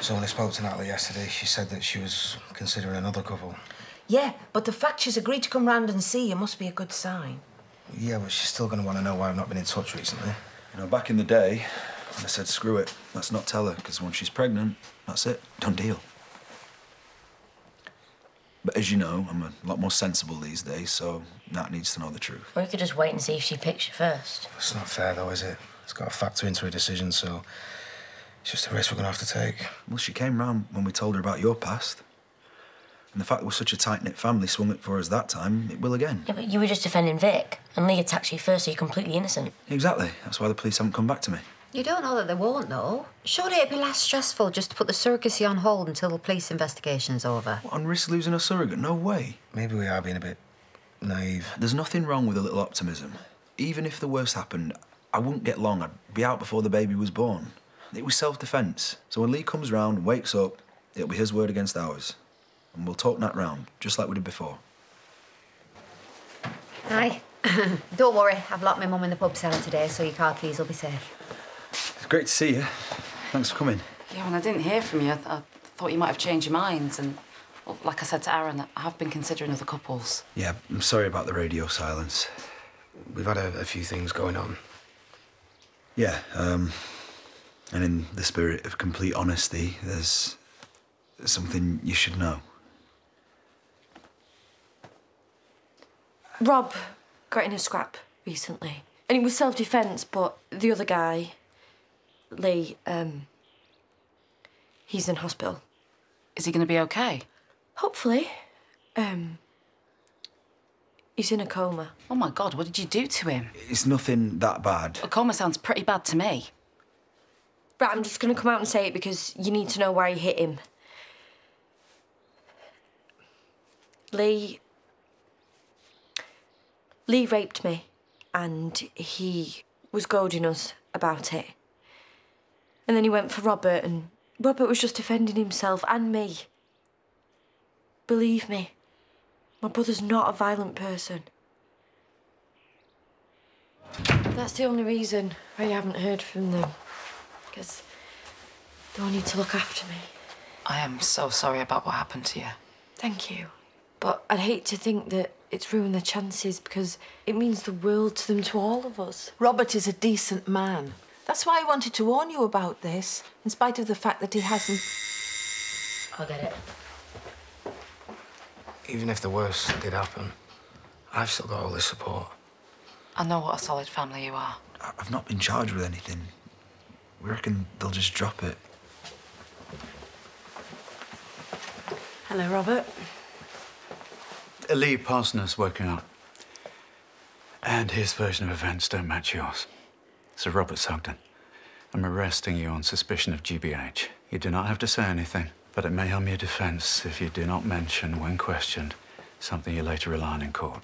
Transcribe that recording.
So when I spoke to Natalie yesterday, she said that she was considering another couple. Yeah, but the fact she's agreed to come round and see you must be a good sign. Yeah, but she's still going to want to know why I've not been in touch recently. You know, back in the day, I said, screw it, let's not tell her, because once she's pregnant, that's it, done deal. But as you know, I'm a lot more sensible these days, so Nat needs to know the truth. Or you could just wait and see if she picks you first. It's not fair, though, is it? It's got to factor into a decision, so it's just a risk we're going to have to take. Well, she came round when we told her about your past. And the fact that we're such a tight knit family swung it for us that time, it will again. Yeah, but you were just defending Vic, and Lee attacked you first, so you're completely innocent. Exactly. That's why the police haven't come back to me. You don't know that they won't though. Surely it'd be less stressful just to put the surrogacy on hold until the police investigation's over. What, on risk losing a surrogate? No way. Maybe we are being a bit naive. There's nothing wrong with a little optimism. Even if the worst happened, I wouldn't get long. I'd be out before the baby was born. It was self defence. So when Lee comes round and wakes up, it'll be his word against ours. And we'll talk that round, just like we did before. Aye. don't worry, I've locked my mum in the pub cellar today, so your car keys will be safe. It's great to see you. Thanks for coming. Yeah, when I didn't hear from you, I, th- I thought you might have changed your minds. And well, like I said to Aaron, I have been considering other couples. Yeah, I'm sorry about the radio silence. We've had a, a few things going on. Yeah, um, and in the spirit of complete honesty, there's something you should know. Rob got in a scrap recently. And it was self defence, but the other guy, Lee, um, he's in hospital. Is he going to be okay? Hopefully. Um, he's in a coma. Oh my God, what did you do to him? It's nothing that bad. A coma sounds pretty bad to me. Right, I'm just going to come out and say it because you need to know why he hit him. Lee. Lee raped me, and he was goading us about it. And then he went for Robert, and Robert was just defending himself and me. Believe me, my brother's not a violent person. That's the only reason I haven't heard from them. Because they all need to look after me. I am so sorry about what happened to you. Thank you. But I'd hate to think that it's ruined their chances because it means the world to them, to all of us. Robert is a decent man. That's why I wanted to warn you about this, in spite of the fact that he hasn't. I'll get it. Even if the worst did happen, I've still got all this support. I know what a solid family you are. I- I've not been charged with anything. We reckon they'll just drop it. Hello, Robert. Lee Posner's woken up. And his version of events don't match yours. Sir Robert Sugden, I'm arresting you on suspicion of GBH. You do not have to say anything, but it may harm your defense if you do not mention, when questioned, something you later rely on in court.